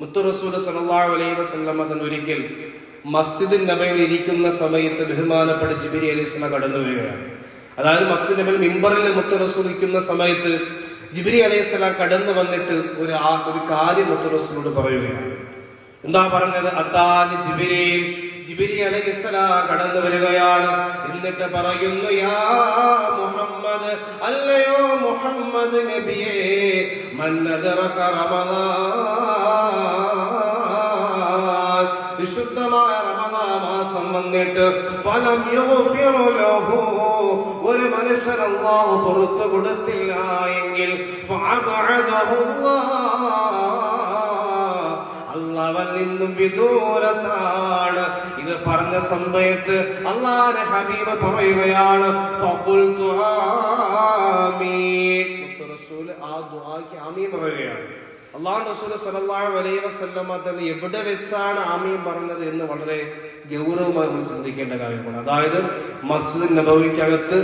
മുത്തു റസൂൽ സല്ലല്ലാഹു അലൈഹി വസല്ലം തങ്ങൾ ഒരിക്കൽ മസ്ജിദ് നബയിൽ ഇരിക്കുന്ന സമയത്ത് ബഹുമാനപ്പെട്ട ജിബിരി അലൈഹിസ്ലാം കടന്നു വരികയാണ്. അതായത് മസ്ജിദ് നബിൽ മിമ്പറിൽ മുത്തുറസൂൽ ഇരിക്കുന്ന സമയത്ത് ജിബിരി അലൈഹിസ്ലാം കടന്നു വന്നിട്ട് ഒരു ആ- ഒരു കാര്യം മുത്തുറസൂലോട് പറയുകയാണ്. എന്താ പറഞ്ഞത്? അത്താന് ജിബിരി ജിബിരി അലൈഹിസ്സലാം കടന്നു വരികയാണ്. എന്നിട്ട് പറയുന്നു യാ മുഹമ്മദ് അല്ലയോ മുഹമ്മദ് നബിയെ വിശുദ്ധമായ റമദാൻ മാസം വന്നിട്ട് ഫലം യുഗ്ഫിറു ലഹു. ഒരു മനുഷ്യൻ അല്ലാഹു പുറത്തു കൊടുത്തില്ല എങ്കിൽ ഫഅബഅദഹു അല്ലാഹ്. അള്ളവൻ നിന്നും വിദൂരത്താണ്. ഇത് പറഞ്ഞ സമയത്ത് അള്ളാന്റെ ഹബീബ് പറയുകയാണ് പറയുകയാണ്. അള്ളാഹു റസൂൽ സല്ലല്ലാഹു അലൈഹി വസല്ലം തന്നെ എവിടെ വെച്ചാണ് ആമീൻ പറഞ്ഞത് എന്ന് വളരെ ഗൗരവമായി നമ്മൾ ചിന്തിക്കേണ്ട കാര്യമാണ്. അതായത് മസ്ജിദ് നബവിക്കകത്ത്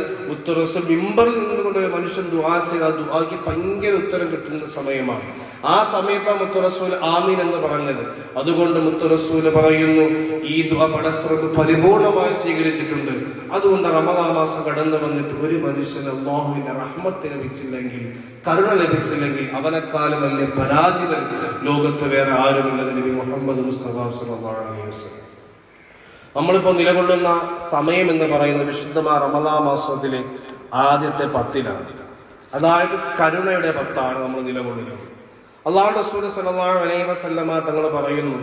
റസൂൽ മിമ്പറിൽ നിന്നുകൊണ്ട് മനുഷ്യൻ ദുആ ചെയ്ത് ആ ദുആക്ക് ഭയങ്കര ഉത്തരം കിട്ടുന്ന സമയമാണ്. ആ സമയത്താണ് മുത്തറസൂൽ ആമീൻ എന്ന് പറഞ്ഞത്. അതുകൊണ്ട് മുത്തറസൂൽ പറയുന്നു ഈ ദുആ പടച്ചിറപ്പ് പരിപൂർണമായി സ്വീകരിച്ചിട്ടുണ്ട്. അതുകൊണ്ട് റമദാ മാസം കടന്നു വന്നിട്ട് ഒരു മനുഷ്യന് അള്ളാഹുവിന്റെ റഹ്മത്ത് ലഭിച്ചില്ലെങ്കിൽ കരുണ ലഭിച്ചില്ലെങ്കിൽ അവനെക്കാളും വലിയ പരാജിതൻ ലോകത്ത് വേറെ ആരുമില്ലെങ്കിൽ മുഹമ്മദ് മുസ്തഫ സല്ലല്ലാഹു അലൈഹി വസല്ലം. നമ്മളിപ്പോൾ നിലകൊള്ളുന്ന സമയം എന്ന് പറയുന്നത് വിശുദ്ധമായ റമദാ മാസത്തിലെ ആദ്യത്തെ പത്തിലാണ്. അതായത് കരുണയുടെ പത്താണ് നമ്മൾ നിലകൊള്ളുന്നത്. അള്ളാഹു റസൂൽ സല്ലല്ലാഹു അലൈഹി വസല്ലമ തങ്ങൾ പറയുന്നു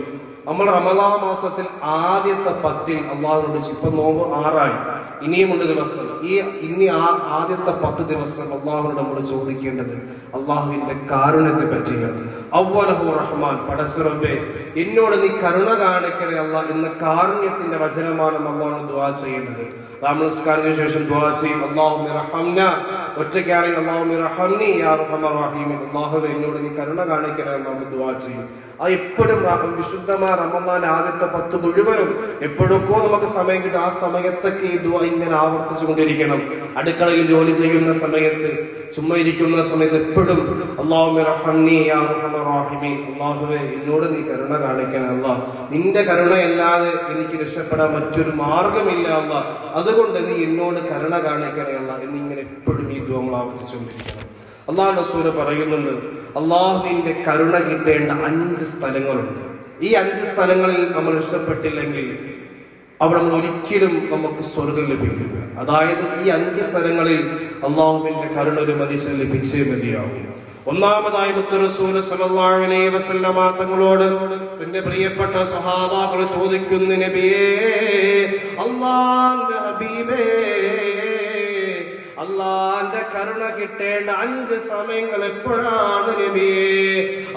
നമ്മൾ റമദാ മാസത്തിൽ ആദ്യത്തെ പത്തിൽ അള്ളാഹുനോട് ഇപ്പൊ നോമ്പ് ആറായി. ഇനിയുമുണ്ട് ദിവസം. ഈ ഇനി ആ ആദ്യത്തെ പത്ത് ദിവസം അള്ളാഹുനോട് നമ്മൾ ചോദിക്കേണ്ടത് അള്ളാഹുവിന്റെ കാരുണ്യത്തെ പറ്റിയാണ്. അവ്വലഹു റഹ്മാൻ പടസുറബെ എന്നോട് നീ കരുണ കാണിക്കണേ അല്ല എന്ന കാരുണ്യത്തിന്റെ വചനമാണ് അള്ളാഹു ദുവാ ചെയ്യേണ്ടത് നമ്മൾ നിസ്കാരത്തിന് ശേഷം ദുആ ചെയ്യും. അള്ളാഹു റഹംന ഒറ്റയ്ക്കാണെങ്കിൽ അള്ളാഹു റഹംനി യാ റഹ്മാൻ റഹീം അല്ലാഹുവേ എന്നോട് നീ കരുണ കാണിക്കണേ അള്ളാഹു ദുവാ ചെയ്യും. ആ എപ്പോഴും വിശുദ്ധമാ റമദാൻ ആദ്യത്തെ പത്ത് മുഴുവനും എപ്പോഴൊക്കെ നമുക്ക് സമയം കിട്ടും ആ സമയത്തൊക്കെ ഈ ദുആ ഇങ്ങനെ ആവർത്തിച്ചു കൊണ്ടിരിക്കണം. അടുക്കളയിൽ ജോലി ചെയ്യുന്ന സമയത്ത് ചുമ്മാ ഇരിക്കുന്ന സമയത്ത് എപ്പോഴും അല്ലാഹുവേ എന്നോട് നീ കരുണ കാണിക്കണം അല്ല. നിന്റെ കരുണയല്ലാതെ എനിക്ക് രക്ഷപ്പെടാൻ മറ്റൊരു മാർഗമില്ല അല്ല. അതുകൊണ്ട് നീ എന്നോട് കരുണ കാണിക്കണേ അല്ല എന്നിങ്ങനെ എപ്പോഴും ഈ ദ്വങ്ങൾ ആവർത്തിച്ചുകൊണ്ടിരിക്കണം അള്ളാഹു റസൂൽ പറയുന്നുണ്ട് അള്ളാഹുവിന്റെ കരുണ കിട്ടേണ്ട അഞ്ച് സ്ഥലങ്ങളുണ്ട്. ഈ അഞ്ച് സ്ഥലങ്ങളിൽ നമ്മൾ ഇഷ്ടപ്പെട്ടില്ലെങ്കിൽ അവിടെ നമ്മൾ ഒരിക്കലും നമുക്ക് സ്വർഗം ലഭിക്കില്ല. അതായത് ഈ അഞ്ച് സ്ഥലങ്ങളിൽ അള്ളാഹുവിന്റെ കരുണ ഒരു മനുഷ്യന് ലഭിച്ചേ മതിയാവും. ഒന്നാമതായി വസല്ലമ തങ്ങളോട് തന്റെ പ്രിയപ്പെട്ട സഹാബാക്കൾ ചോദിക്കുന്ന നബിയേ അള്ളാന്റെ ഹബീബേ അള്ളാന്റെ കരുണ കിട്ടേണ്ട അഞ്ച് സമയങ്ങൾ എപ്പോഴാണ്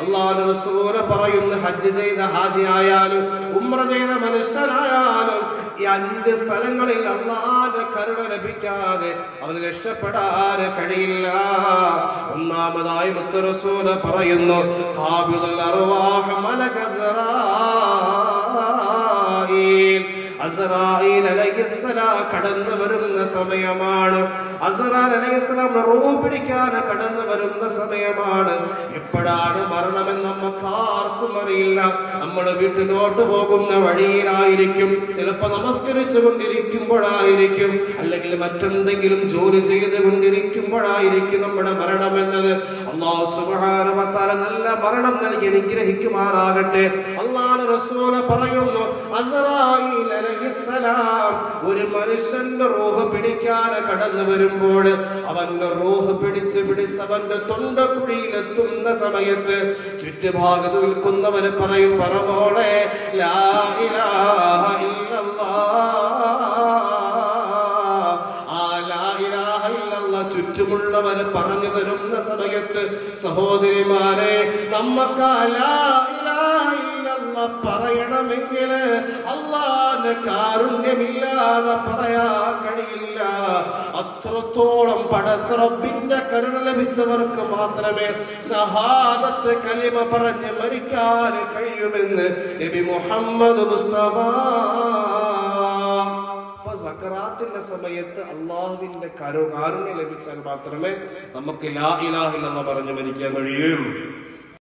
അള്ളാന്റെ സൂര പറയുന്ന ഹജ്ജ് ചെയ്ത ഹാജി ആയാലും ഉമ്ര ചെയ്ത മനുഷ്യനായാലും ഈ അഞ്ച് സ്ഥലങ്ങളിൽ അള്ളാന്റെ കരുണ ലഭിക്കാതെ അവന് രക്ഷപ്പെടാൻ കഴിയില്ല. ഒന്നാമതായി മുത്തറസൂല പറയുന്നു ഖാബിദുൽ കടന്നു വരുന്ന സമയമാണ്. അസ്റാൽ റൂഹ് പിടിക്കാൻ കടന്നു വരുന്ന സമയമാണ്. എപ്പോഴാണ് മരണമെന്ന് നമുക്ക് ആർക്കും അറിയില്ല. നമ്മൾ വീട്ടിലോട്ട് പോകുന്ന വഴിയിലായിരിക്കും. ചിലപ്പോ നമസ്കരിച്ചു കൊണ്ടിരിക്കുമ്പോഴായിരിക്കും. അല്ലെങ്കിൽ മറ്റെന്തെങ്കിലും ജോലി ചെയ്ത് കൊണ്ടിരിക്കുമ്പോഴായിരിക്കും നമ്മുടെ മരണം എന്നത്. അള്ളാഹു സുബ്ഹാനഹു നല്ല മരണം നൽകി അനുഗ്രഹിക്കുമാറാകട്ടെ. റസൂൽ പറയുന്നു ഒരു മനുഷ്യന്റെ റൂഹ് പിടിക്കാൻ കടന്നു വരുമ്പോൾ അവന്റെ റൂഹ് പിടിച്ച് പിടിച്ച് അവന്റെ തൊണ്ടക്കുഴിയിലെത്തുന്ന സമയത്ത് ചുറ്റുഭാഗത്ത് നിൽക്കുന്നവര് പറയും പറമോളെ ലാ ഇലാഹ ഇല്ലല്ലാഹ് പറഞ്ഞു തരുന്ന സമയത്ത് സഹോദരിമാരെ നമ്മക്ക് ആ ലാ ഇലാഹ പറയണമെങ്കിൽ അള്ളാന് കാരുണ്യമില്ലാതെ പറയാൻ കഴിയില്ല. അത്രത്തോളം പടച്ചറബിന്റെ കരുണ ലഭിച്ചവർക്ക് മാത്രമേ സഹാദത്ത് കലിമ പറഞ്ഞ് മരിക്കാൻ കഴിയുമെന്ന് നബി മുഹമ്മദ് മുസ്തഫ. സക്കറാത്തിന്റെ സമയത്ത് അള്ളാഹുവിന്റെ കരു കാരുണ്യം ലഭിച്ചാൽ മാത്രമേ നമുക്ക് ലാ ഇലാഹില്ലെന്ന് പറഞ്ഞു മരിക്കാൻ കഴിയുകയുള്ളൂ